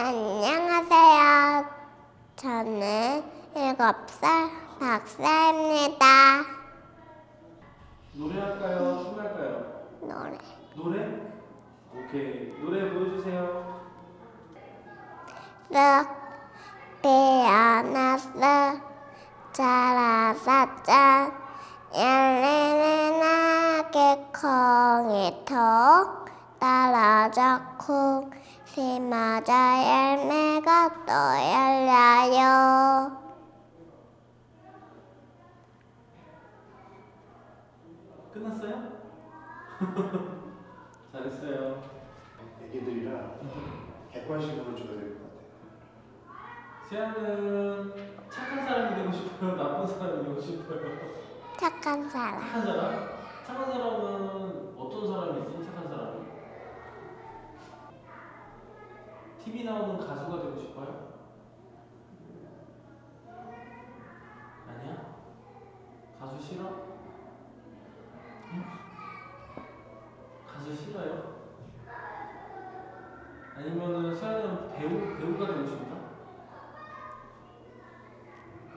안녕하세요. 저는 일곱 살 박사입니다. 노래할까요? 춤할까요? 노래. 노래? 오케이. 노래 보여주세요. 쓱 피어났어 자라사짠 열리는 아기 콩이 톡 떨어졌고 심어져 열매가 또 열려요 끝났어요? 잘했어요. 애기들이라 객관식으로 줘야 될것 같아요. 세아는 착한 사람이 되고 싶어요? 나쁜 사람이 되고 싶어요? 착한 사람 착한 사람? 착한 사람은 어떤 사람이지? 착한 사람이? TV 나오는 가수가 되고 싶어요? 아니야? 가수 싫어? 응? 가수 싫어요? 아니면은 세아는 배우 배우가 되고 싶다?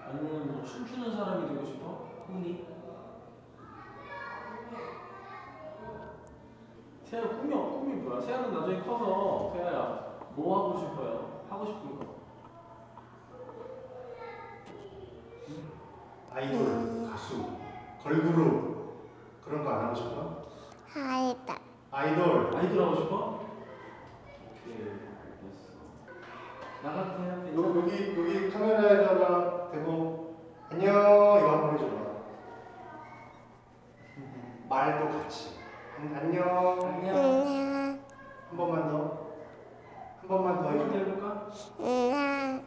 아니면 뭐 춤추는 사람이 되고 싶어? 꿈이? 세아 꿈이 꿈이 뭐야? 세아는 나중에 커서 세아야 뭐 하고 싶어요? 하고 싶은 거. 아이돌, 가수, 걸그룹 그런 거 안 하고 싶어? 아이다 아이돌 아이돌 하고 싶어? 오케이 됐어. 나가세요. 요, 여기 여기 카메라에다가 대고 안녕 이거 한번 해줘봐. 말도 같이 안- 안녕 안녕. 嗯啊